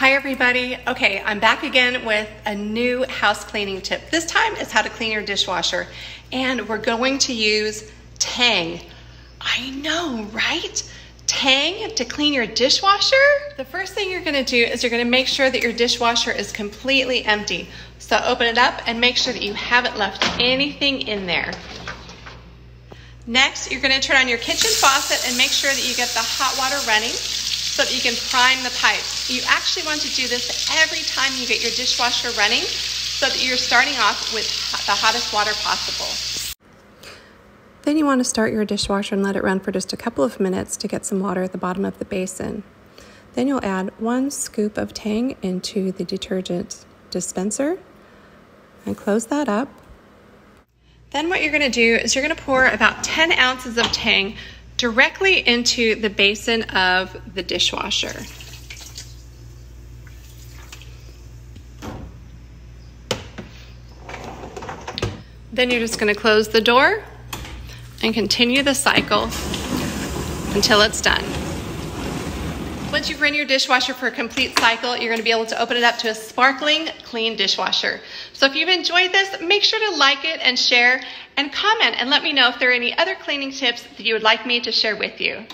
Hi everybody. Okay, I'm back again with a new house cleaning tip. This time is how to clean your dishwasher. And we're going to use Tang. I know, right? Tang to clean your dishwasher? The first thing you're gonna do is you're gonna make sure that your dishwasher is completely empty. So open it up and make sure that you haven't left anything in there. Next, you're gonna turn on your kitchen faucet and make sure that you get the hot water running so that you can prime the pipes. You actually want to do this every time you get your dishwasher running so that you're starting off with the hottest water possible. Then you want to start your dishwasher and let it run for just a couple of minutes to get some water at the bottom of the basin. Then you'll add one scoop of Tang into the detergent dispenser and close that up. Then what you're going to do is you're going to pour about 10 ounces of Tang directly into the basin of the dishwasher. Then you're just going to close the door and continue the cycle until it's done. Once you've run your dishwasher for a complete cycle, you're gonna be able to open it up to a sparkling clean dishwasher. So if you've enjoyed this, make sure to like it and share and comment and let me know if there are any other cleaning tips that you would like me to share with you.